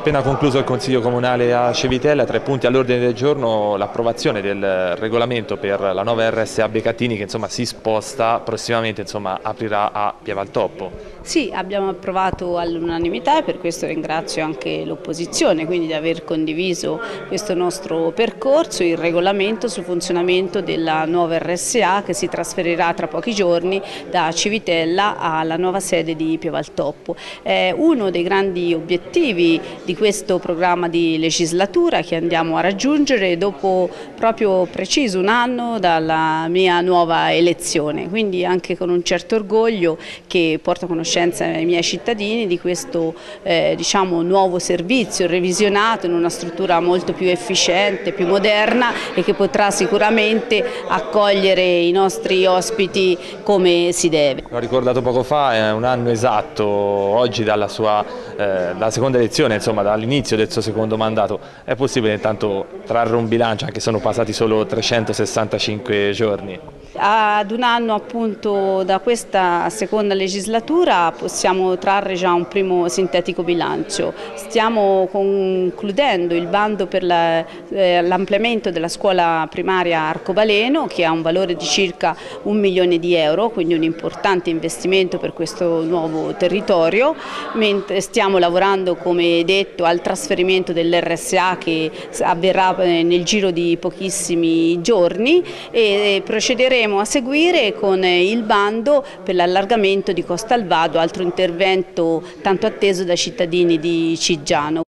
appena concluso il Consiglio Comunale a Civitella, tre punti all'ordine del giorno, l'approvazione del regolamento per la nuova RSA Becattini che insomma, si sposta prossimamente, insomma, aprirà a Pievaltoppo. Sì, abbiamo approvato all'unanimità e per questo ringrazio anche l'opposizione, quindi di aver condiviso questo nostro percorso, il regolamento sul funzionamento della nuova RSA che si trasferirà tra pochi giorni da Civitella alla nuova sede di Pievaltoppo. È uno dei grandi obiettivi di questo programma di legislatura che andiamo a raggiungere dopo proprio preciso un anno dalla mia nuova elezione, quindi anche con un certo orgoglio che porto a conoscenza ai miei cittadini di questo eh, diciamo, nuovo servizio revisionato in una struttura molto più efficiente, più moderna e che potrà sicuramente accogliere i nostri ospiti come si deve. L'ho ricordato poco fa, è un anno esatto oggi dalla sua eh, dalla seconda elezione, insomma dall'inizio del suo secondo mandato. È possibile intanto trarre un bilancio anche se sono passati solo 365 giorni? Ad un anno appunto da questa seconda legislatura possiamo trarre già un primo sintetico bilancio. Stiamo concludendo il bando per eh, l'ampliamento della scuola primaria Arcobaleno che ha un valore di circa un milione di euro, quindi un importante investimento per questo nuovo territorio, stiamo lavorando come detto al trasferimento dell'RSA che avverrà eh, nel giro di pochissimi giorni e procederemo andremo a seguire con il bando per l'allargamento di Costa Alvado, altro intervento tanto atteso dai cittadini di Cigiano.